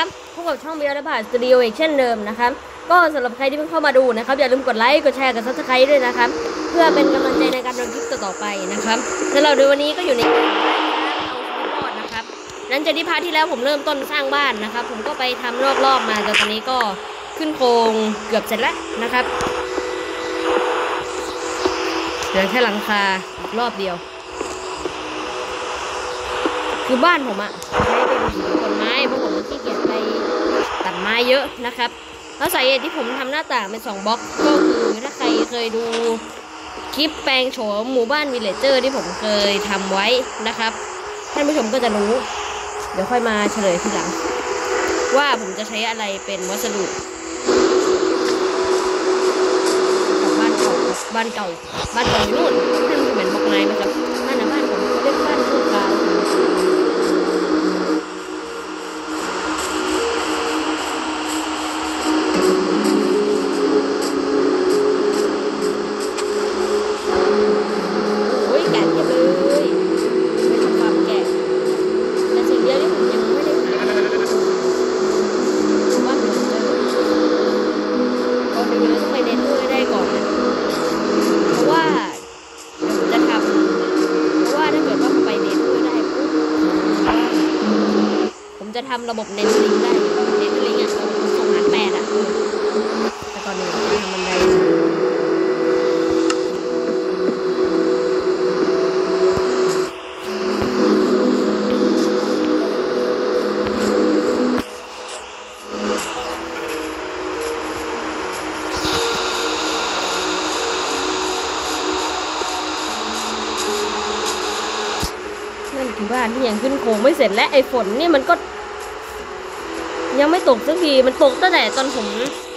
ครับพบกับช่องเบียร์และผ่านสตูดิโออีกเช่นเดิมนะครับ ก็สำหรับใครที่เพิ่งเข้ามาดูนะครับ อย่าลืมกดไลค์กดแชร์กด subscribe ด้วยนะครับ เพื่อเป็นกำลังใจในการทำคลิปต่อไปนะครับสำหรับในวันนี้ก็อยู่ในเกมเอาชีวิตรอดนะครับหลังจากที่ part ที่แล้วผมเริ่มต้นสร้างบ้านนะครับ ผมก็ไปทำรอบๆมาจนตอนนี้ก็ขึ้นโครงเกือบเสร็จแล้วนะครับเหลือแค่หลังคาอีกรอบเดียว คือบ้านผมอะใช้เป็น เยอะนะครับแล้วสาเหตุที่ผมทำหน้าต่างเป็นสองบล็อกก็คือถ้าใครเคยดูคลิปแปลงโฉมหมู่บ้านวิลเลจเจอร์ที่ผมเคยทำไว้นะครับ ท่านผู้ชมก็จะรู้ เดี๋ยวค่อยมาเฉลยทีหลัง ว่าผมจะใช้อะไรเป็นวัสดุบบ้านเก่าบ้านเก่าบ้านเก่าอยู่นู่นท่านผู้ชมเห็นบล็อกไม้ไหมครับ ทำระบบเน็ตลิงได้เน็ตลิงอะส่งหารแปดอะแต่ก่อนอื่นผมจะทำบันไดนั่นคือบ้านที่ยังขึ้นโครงไม่เสร็จและไอ้ฝนนี่มันก็ ยังไม่ตกสักทีมันตกตั้งแต่ตอนผม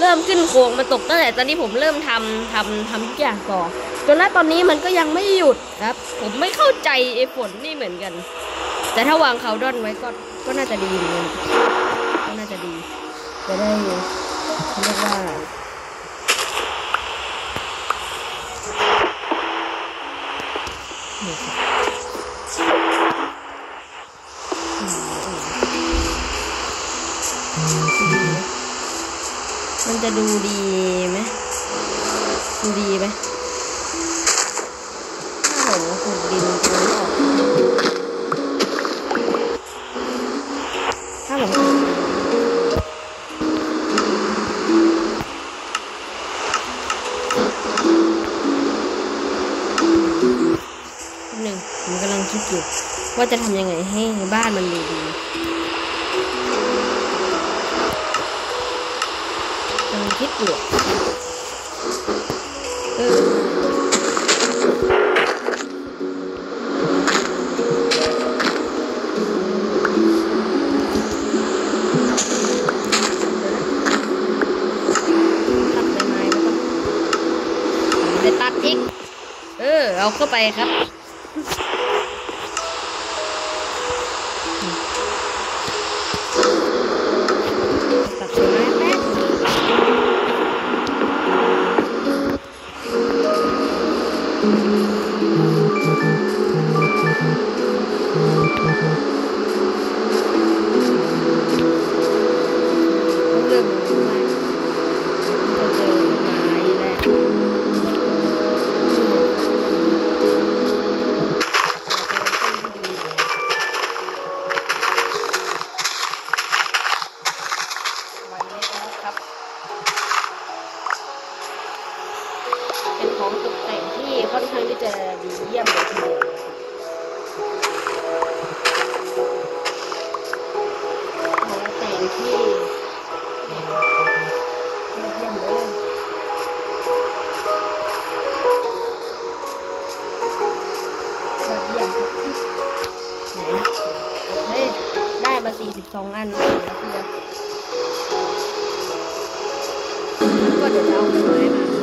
เริ่มขึ้นโครงมันตกตั้งแต่ตอนที่ผมเริ่มทำทำทำทุกอย่างก่อนจนณตอนนี้มันก็ยังไม่หยุดครับ ผมไม่เข้าใจไอ้ฝนนี่เหมือนกัน แต่ถ้าวางเขาดอนไว้ก็ก็น่าจะดีเหมือนกันก็น่าจะดีจะได้เรียกว่า จะดูดีไหมดูดีไหมถ้าผมขุดดินตรงนี้ออกถ้าผมขุดหนึ่งผมกำลังคิดอยู่ว่าจะทำยังไงให้บ้านมันดูดี ปวดเออไปตัดอีก เออ เอาเข้าไปครับ ก็เ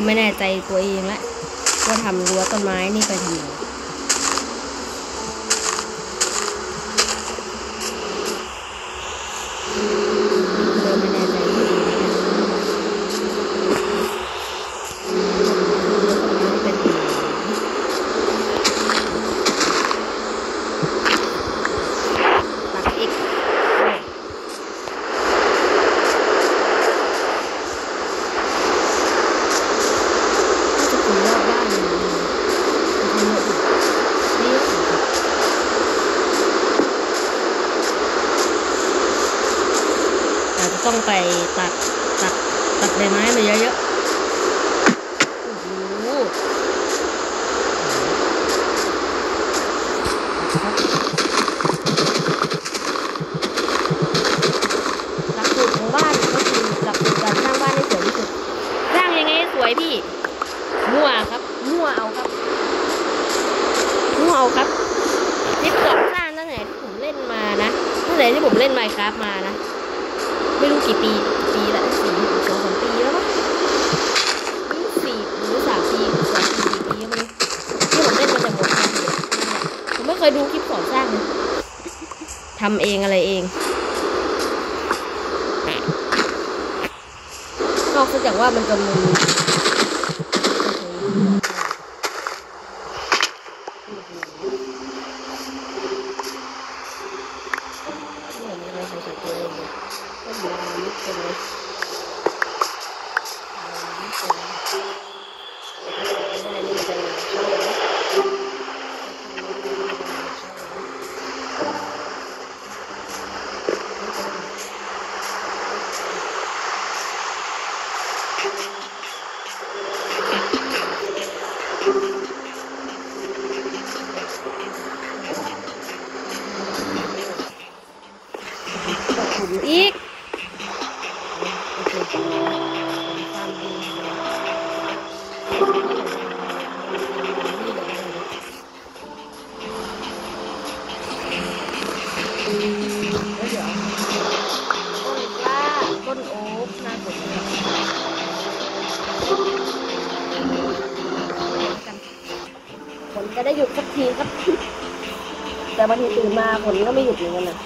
ริ่มไม่แน่ใจตัวเองแล้วว่าทำรั้วต้นไม้นี่ไปทำไม ต้องไปตัดตัดตัดใบไม้มาเยอะๆโอ้โหหลักสูตรของบ้านก็คือหลักสูตรการสร้างบ้านให้สวยที่สุด สร้างยังไงให้สวยพี่ มั่วครับมั่วเอาครับมั่วเอาครับคลิปก่อนสร้างตั้งแต่ที่ผมเล่นมานะตั้งแต่ที่ผมเล่นไมค์ครับมานะ ไม่รู้กี่ปีปีละสี่สองสามปีแล้วมั้งสี่หรือสามปีสองปีสี่ปีแล้วมั้งที่ผมเล่นมาแต่หมดแหละผมไม่เคยดูคลิปสอนสร้างเลยทำเองอะไรเองนอกจากว่ามันจะมี อี ได้หยุดสักทีครับ แต่บางทีตื่นมาฝนก็ไม่หยุดเหมือนกันนะ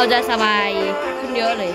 เราจะสบายขึ้นเยอะเลย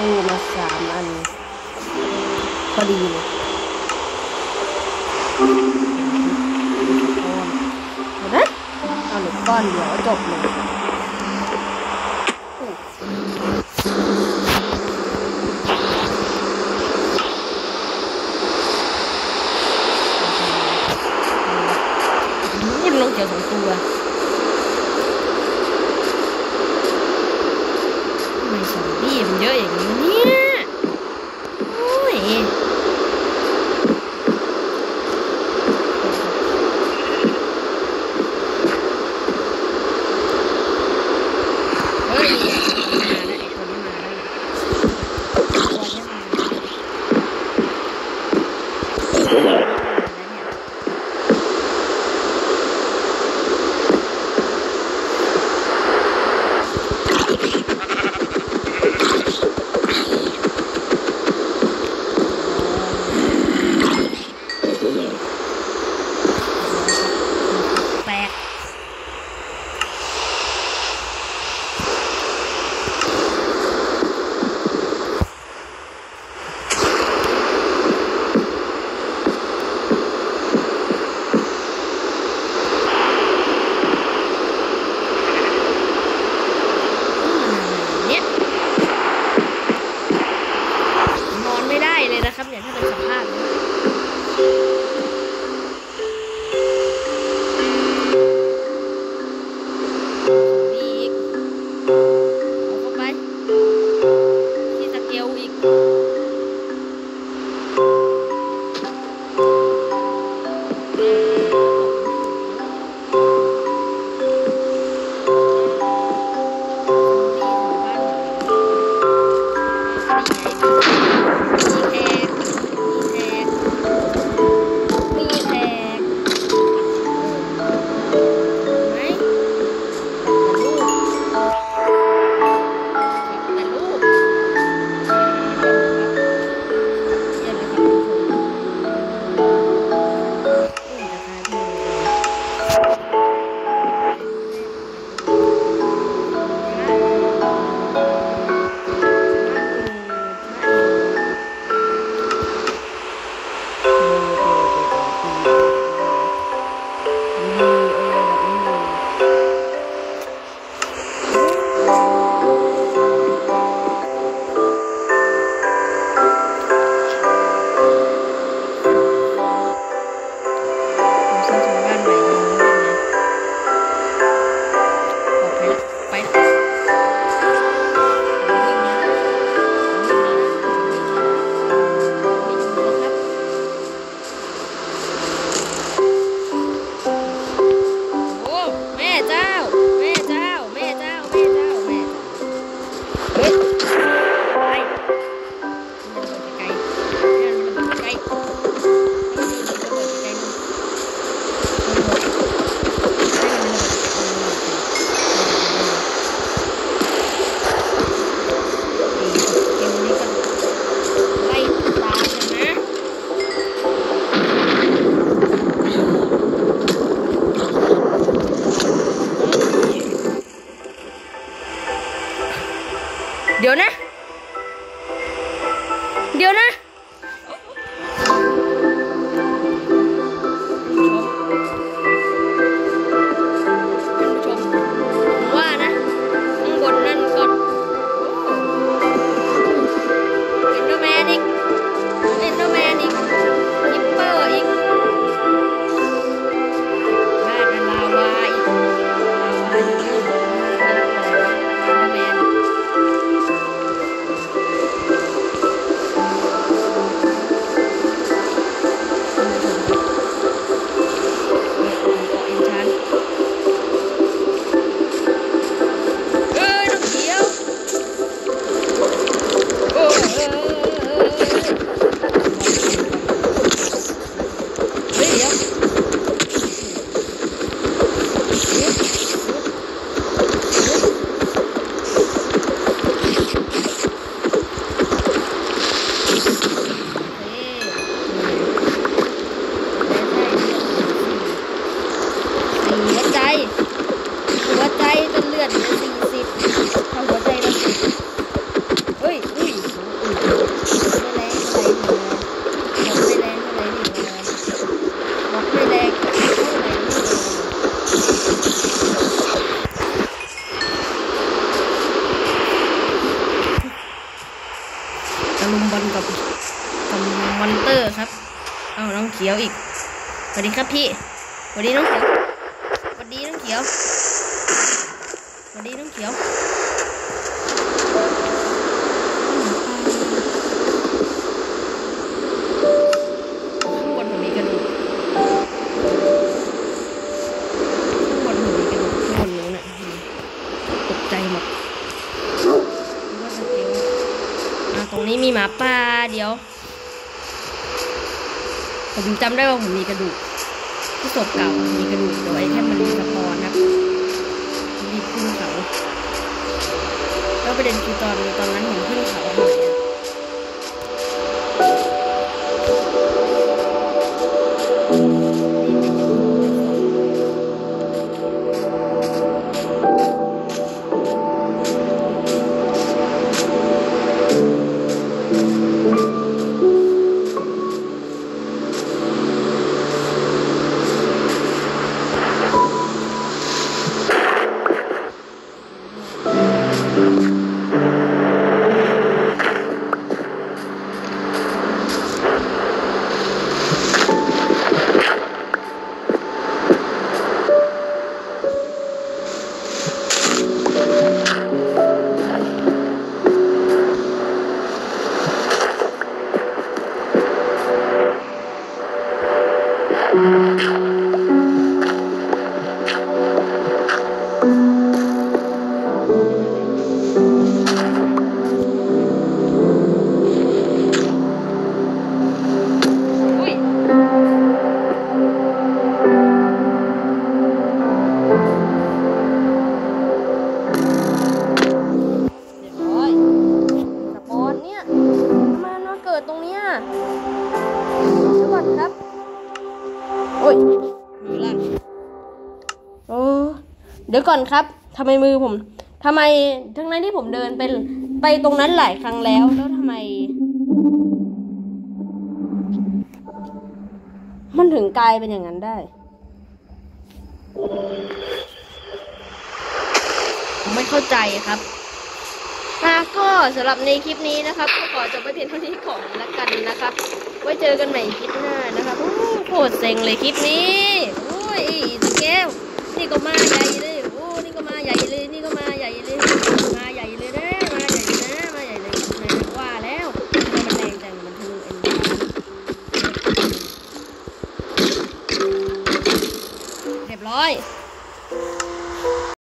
ได้ประตูมาสามอันพอดีเลยเห็นไหมเอาเหล็กก้อนเดียวจบเลยนี่มันลงเกี่ยวสองตัว ทำไมซอมบี้มันเยอะอย่างนี้เนี่ย เวัสดีครับพี่สวัสดีน้องเขียวสวัสดีน้องเขียวสวัสดีน้องเขียวข้างบนผมมีกระดูกข้างบนผมมีกระดูกข้างบนนู้นน่ะตกใจมดนึกว่าสเกลอะตรงนี้มีหมาป่าเดี๋ยว ผมจำได้ว่าผมมีกระดูก ที่ศพเก่ามีกระดูกโดยไอ้แค่มันสปอนครับรีขึ้นเขาแล้วประเด็นคือตอนตอนนั้นผมขึ้นเขาทำไอนครับทำไมมือผมทำไมทั้งนั้นที่ผมเดินไปไปตรงนั้นหลายครั้งแล้ว แล้วทำไม มันถึงกลายเป็นอย่างนั้นได้ ผมไม่เข้าใจครับอะก็สำหรับในคลิปนี้นะครับก็ขอจบไปเพียงเท่านี้ก่อนละกันนะครับ ไว้เจอกันใหม่คลิปหน้านะครับโอ้โคตรเซ็งเลยคลิปนี้โอ้ยสเกลนี่ก็มาใหญ่เลย Bye.